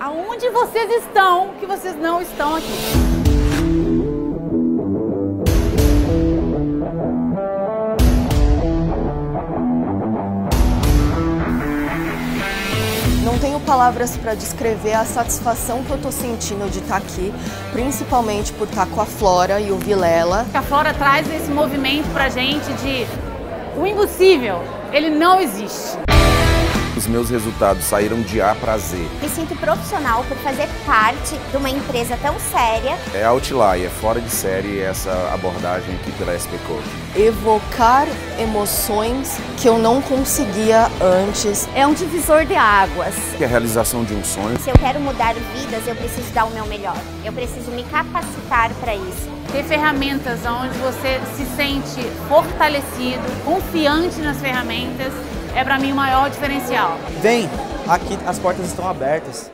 Aonde vocês estão que vocês não estão aqui? Não tenho palavras para descrever a satisfação que eu tô sentindo de estar aqui, principalmente por estar com a Flora e o Vilela. A Flora traz esse movimento pra gente de o impossível, ele não existe. Os meus resultados saíram de A para Z. Me sinto profissional por fazer parte de uma empresa tão séria. É outlier, é fora de série essa abordagem aqui pela SP Coach. Evocar emoções que eu não conseguia antes. É um divisor de águas. Que é a realização de um sonho. Se eu quero mudar vidas, eu preciso dar o meu melhor. Eu preciso me capacitar para isso. Ter ferramentas onde você se sente fortalecido, confiante nas ferramentas, é para mim o maior diferencial. Vem, aqui as portas estão abertas.